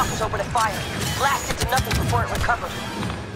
walkers opened a fire. Blasted to nothing before it recovered.